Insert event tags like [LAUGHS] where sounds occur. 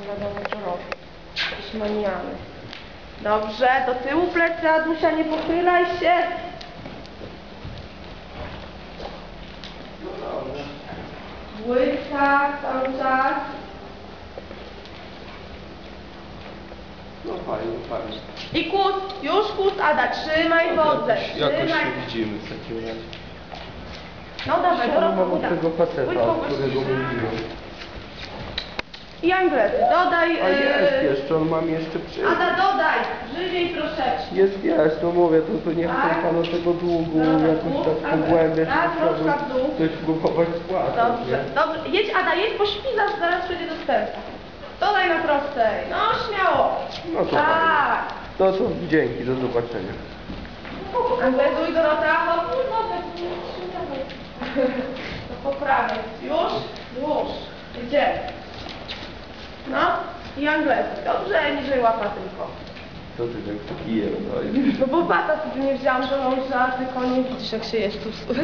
nie wiadomo co robi. Jakiś maniany. Dobrze, do tyłu plecy, Adusia, nie pochylaj się. Łyka cały czas. No fajnie, fajnie. I kłód, już kłód, Ada, trzymaj wodę, Jakoś, trzymaj. się widzimy w takim razie. No dawaj, Dorota, Mam uda. tego faceta, Łyko, o którego łyko. mówiłem. I Anglezy, dodaj... A jest yy, jeszcze, on mam jeszcze przyjść. Ada, dodaj, żywiej troszeczkę. Jest, jest, no mówię, to, to nie chcę Tak. panu tego długu Dobra, jakoś dług, tak pogłębiać, to troszkę w dół. coś próbować spłacać, Dobrze, nie? dobrze. Jedź Ada, jedź, pośpizasz, zaraz przejdzie do sterka. Dodaj na prostej. No, śmiało. No to Tak. To co, dzięki, do zobaczenia. Anglezuj Dorota, hop, [LAUGHS] wodę. To poprawię. Już? Już. Gdzie? No i anglezuj. Dobrze, niżej łapa tylko. Co ty tak kijem? No bo bata sobie nie wziąłam do mąża, tylko nie widzisz jak się jest tu. [LAUGHS]